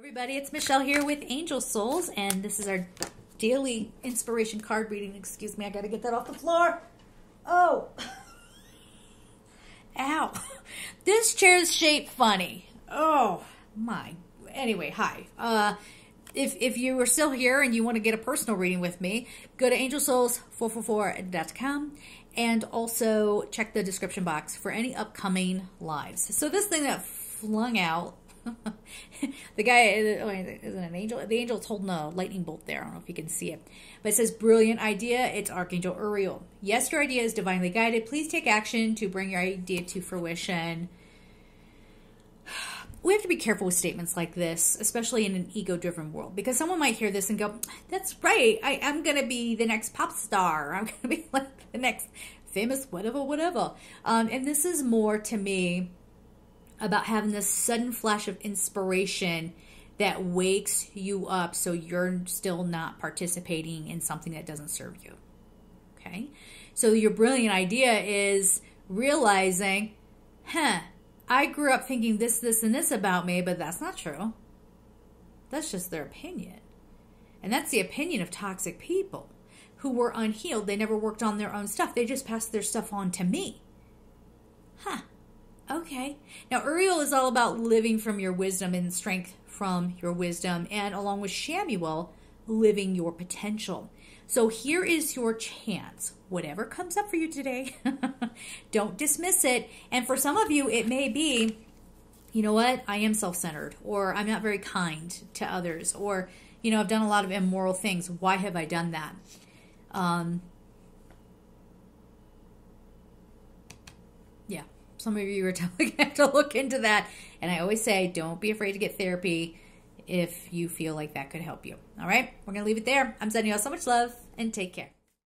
everybody, it's Michelle here with Angel Souls, and this is our daily inspiration card reading. Excuse me, I gotta get that off the floor. Oh, ow, this chair's shaped funny. Oh my. Anyway, hi. Uh, if if you are still here and you want to get a personal reading with me, go to angelsouls444.com and also check the description box for any upcoming lives. So this thing that flung out the guy oh, isn't an angel. The angel's holding a lightning bolt there. I don't know if you can see it. But it says, Brilliant idea. It's Archangel Uriel. Yes, your idea is divinely guided. Please take action to bring your idea to fruition. We have to be careful with statements like this, especially in an ego driven world, because someone might hear this and go, That's right. I, am going to be the next pop star. I'm going to be like the next famous whatever, whatever. Um, and this is more to me about having this sudden flash of inspiration that wakes you up so you're still not participating in something that doesn't serve you. Okay? So your brilliant idea is realizing, huh, I grew up thinking this, this, and this about me, but that's not true. That's just their opinion. And that's the opinion of toxic people who were unhealed. They never worked on their own stuff. They just passed their stuff on to me. Huh. Okay. Now, Uriel is all about living from your wisdom and strength from your wisdom, and along with Chamuel, living your potential. So here is your chance. Whatever comes up for you today, don't dismiss it. And for some of you, it may be, you know what, I am self centered, or I'm not very kind to others, or, you know, I've done a lot of immoral things. Why have I done that? Um, yeah some of you are telling me to look into that. And I always say, don't be afraid to get therapy if you feel like that could help you. All right, we're going to leave it there. I'm sending you all so much love and take care.